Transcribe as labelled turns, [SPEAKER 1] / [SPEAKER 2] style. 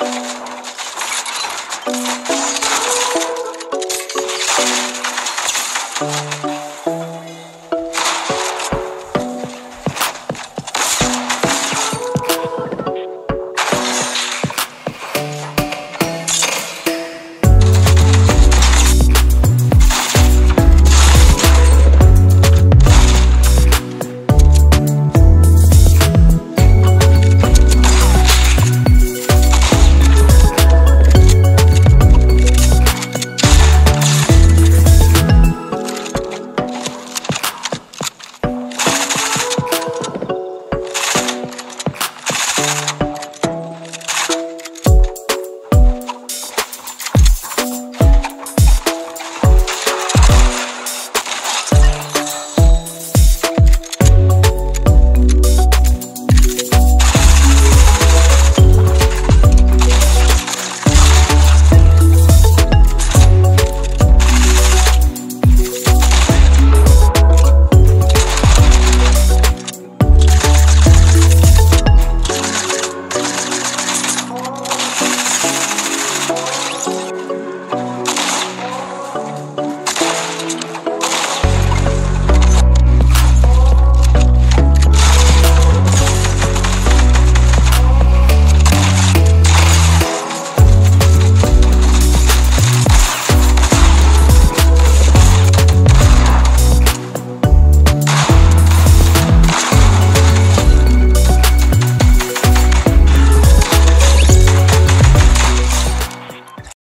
[SPEAKER 1] Bye.